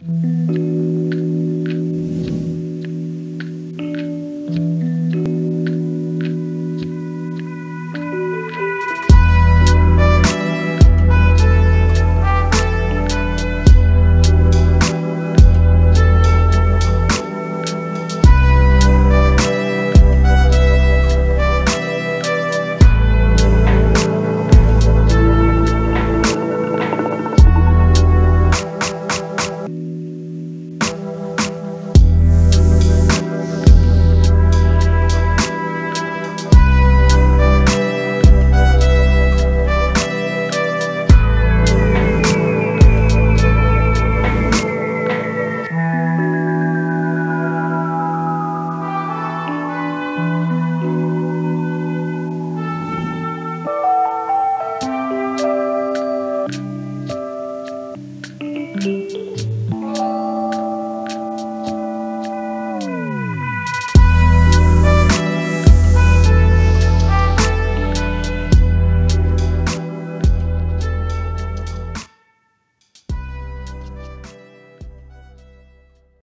うん。